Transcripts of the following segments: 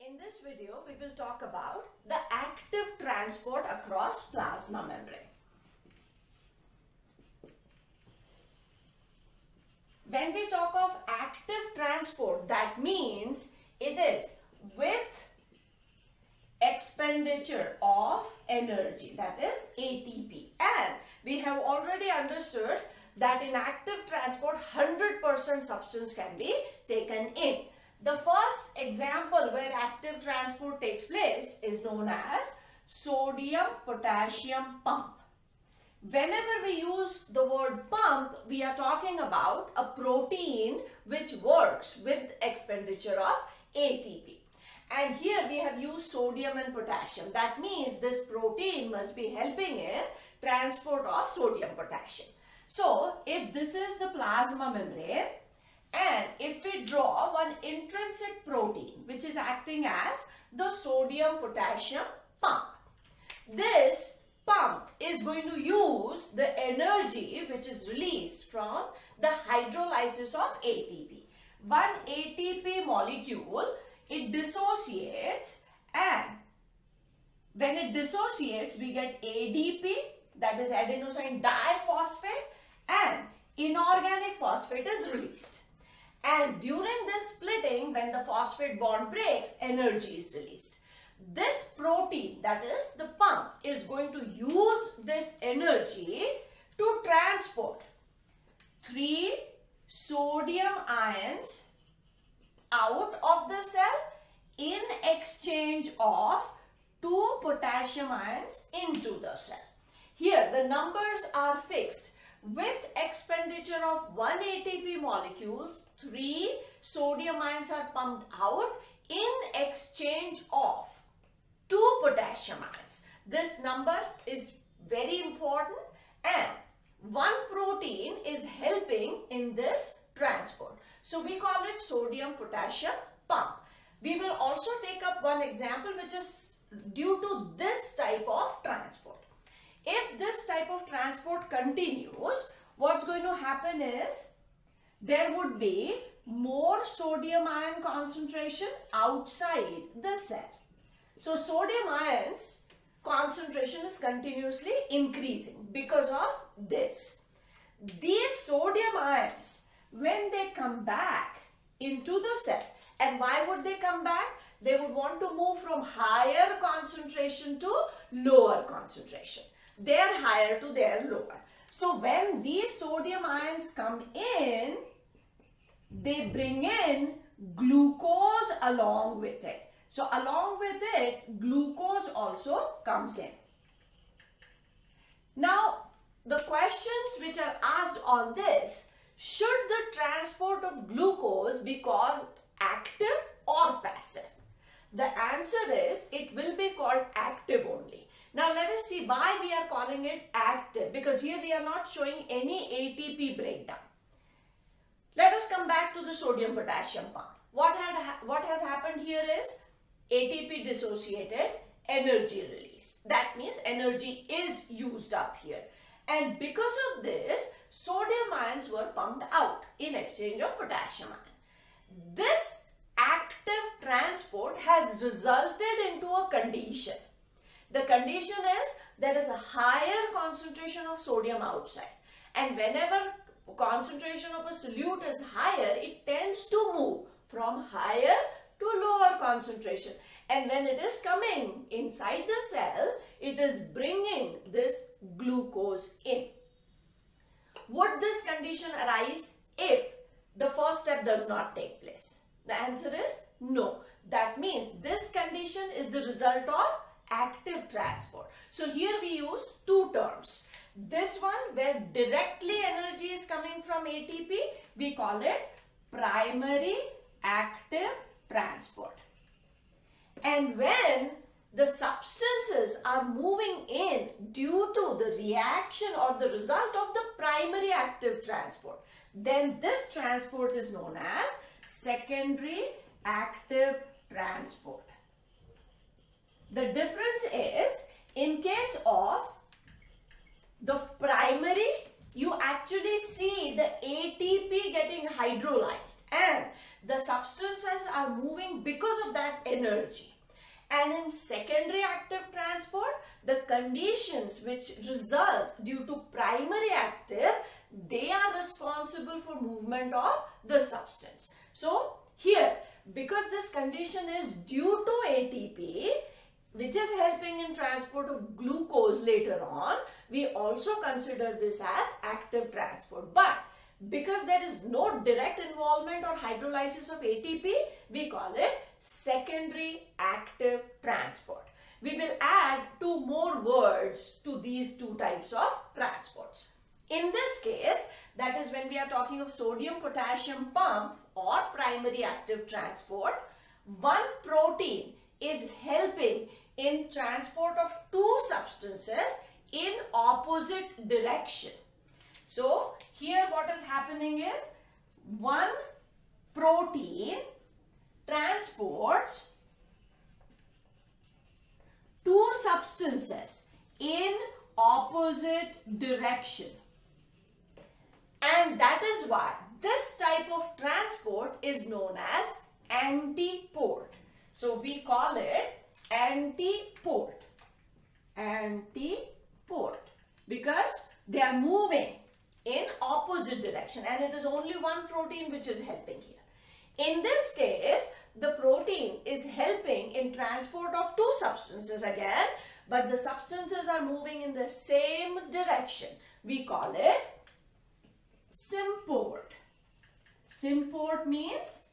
In this video, we will talk about the active transport across plasma membrane. When we talk of active transport, that means it is with expenditure of energy, that is ATP. And we have already understood that in active transport, 100% substance can be taken in. The first example where active transport takes place is known as sodium potassium pump. Whenever we use the word pump, we are talking about a protein which works with expenditure of ATP. And here we have used sodium and potassium. That means this protein must be helping in transport of sodium potassium. So, if this is the plasma membrane, and if draw one intrinsic protein which is acting as the sodium potassium pump. This pump is going to use the energy which is released from the hydrolysis of ATP. One ATP molecule, it dissociates and when it dissociates, we get ADP, that is adenosine diphosphate and inorganic phosphate is released. And during this splitting, when the phosphate bond breaks, energy is released. This protein, that is the pump, is going to use this energy to transport three sodium ions out of the cell in exchange of two potassium ions into the cell. Here the numbers are fixed with expenditure of 1 ATP molecules, 3 sodium ions are pumped out in exchange of 2 potassium ions. This number is very important and one protein is helping in this transport. So we call it sodium potassium pump. We will also take up one example which is due to this type of transport. If this type of transport continues, what's going to happen is there would be more sodium ion concentration outside the cell. So sodium ions concentration is continuously increasing because of this. These sodium ions, when they come back into the cell, and why would they come back? They would want to move from higher concentration to lower concentration their higher to their lower. So when these sodium ions come in, they bring in glucose along with it. So along with it, glucose also comes in. Now, the questions which are asked on this, should the transport of glucose be called active or passive? The answer is, it will be called active only. Now let us see why we are calling it active because here we are not showing any ATP breakdown. Let us come back to the sodium potassium pump. What, had, what has happened here is ATP dissociated, energy released. That means energy is used up here. And because of this, sodium ions were pumped out in exchange of potassium ion. This active transport has resulted into a condition the condition is there is a higher concentration of sodium outside. And whenever concentration of a solute is higher, it tends to move from higher to lower concentration. And when it is coming inside the cell, it is bringing this glucose in. Would this condition arise if the first step does not take place? The answer is no. That means this condition is the result of active transport. So here we use two terms. This one where directly energy is coming from ATP, we call it primary active transport. And when the substances are moving in due to the reaction or the result of the primary active transport, then this transport is known as secondary active transport. The difference is in case of the primary, you actually see the ATP getting hydrolyzed and the substances are moving because of that energy. And in secondary active transport, the conditions which result due to primary active, they are responsible for movement of the substance. So here, because this condition is due to ATP, which is helping in transport of glucose later on, we also consider this as active transport. But because there is no direct involvement or hydrolysis of ATP, we call it secondary active transport. We will add two more words to these two types of transports. In this case, that is when we are talking of sodium potassium pump or primary active transport, one protein is helping in transport of two substances in opposite direction. So here what is happening is one protein transports two substances in opposite direction. And that is why this type of transport is known as antiport. So we call it antiport. Antiport. Because they are moving in opposite direction and it is only one protein which is helping here. In this case, the protein is helping in transport of two substances again, but the substances are moving in the same direction. We call it symport. Symport means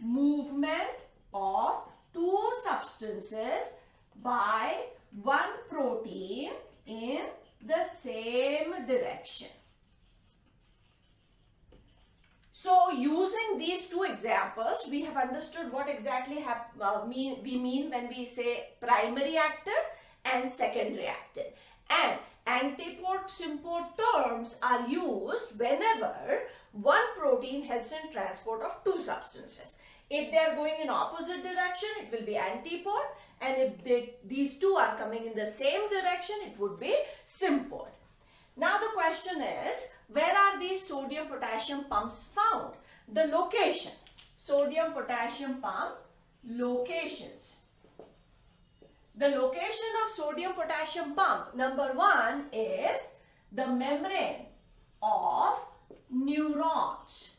movement of two substances by one protein in the same direction. So using these two examples, we have understood what exactly have, uh, mean, we mean when we say primary active and secondary active. And antiport symport terms are used whenever one protein helps in transport of two substances. If they are going in opposite direction, it will be antiport. And if they, these two are coming in the same direction, it would be symport. Now the question is, where are these sodium potassium pumps found? The location. Sodium potassium pump locations. The location of sodium potassium pump, number one is the membrane of neurons.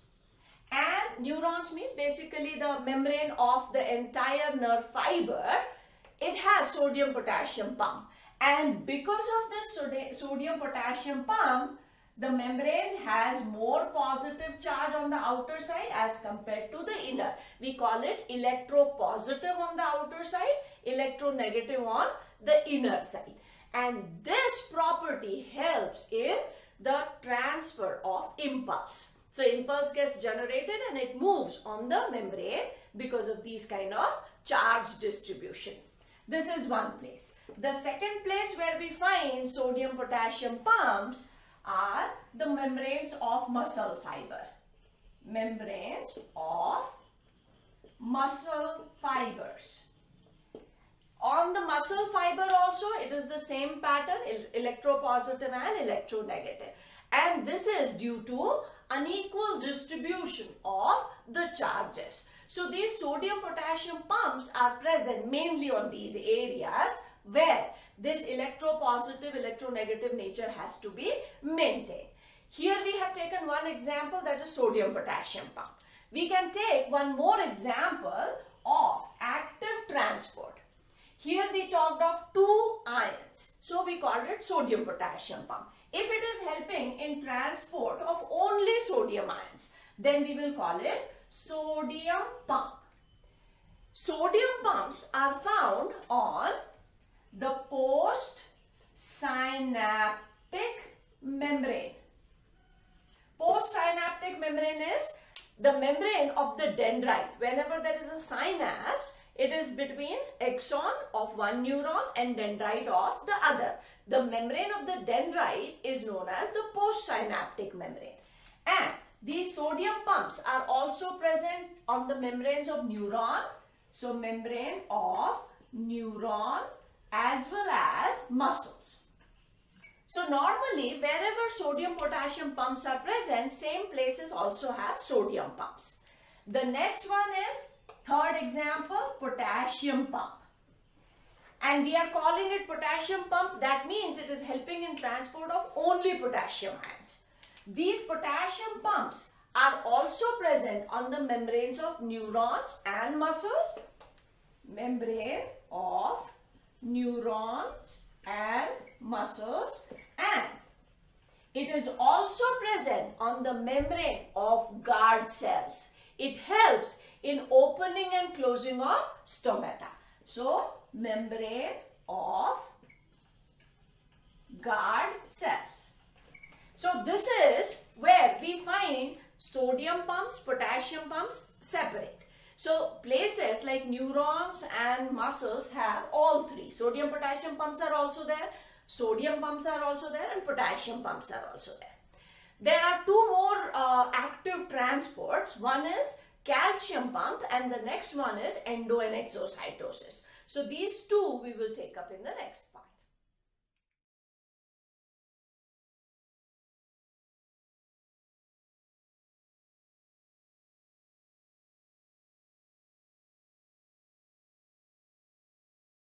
And neurons means basically the membrane of the entire nerve fiber. It has sodium potassium pump. And because of this sodium potassium pump, the membrane has more positive charge on the outer side as compared to the inner. We call it electropositive on the outer side, electronegative on the inner side. And this property helps in the transfer of impulse. So impulse gets generated and it moves on the membrane because of these kind of charge distribution. This is one place. The second place where we find sodium potassium pumps are the membranes of muscle fiber. Membranes of muscle fibers. On the muscle fiber also it is the same pattern electropositive and electronegative and this is due to unequal distribution of the charges. So these sodium potassium pumps are present mainly on these areas where this electropositive electronegative nature has to be maintained. Here we have taken one example that is sodium potassium pump. We can take one more example of active transport. Here we talked of two ions. So we called it sodium potassium pump. If it is helping in transport of only sodium ions, then we will call it sodium pump. Sodium pumps are found on the post-synaptic membrane. Post-synaptic membrane is the membrane of the dendrite. Whenever there is a synapse, it is between axon of one neuron and dendrite of the other. The membrane of the dendrite is known as the postsynaptic membrane. And these sodium pumps are also present on the membranes of neuron. So membrane of neuron as well as muscles. So normally wherever sodium potassium pumps are present, same places also have sodium pumps. The next one is third example potassium pump. And we are calling it potassium pump. That means it is helping in transport of only potassium ions. These potassium pumps are also present on the membranes of neurons and muscles. Membrane of neurons and muscles and it is also present on the membrane of guard cells. It helps in opening and closing of stomata. So, membrane of guard cells. So, this is where we find sodium pumps, potassium pumps separate. So places like neurons and muscles have all three. Sodium potassium pumps are also there. Sodium pumps are also there and potassium pumps are also there. There are two more uh, active transports. One is calcium pump and the next one is endo and exocytosis. So these two we will take up in the next part.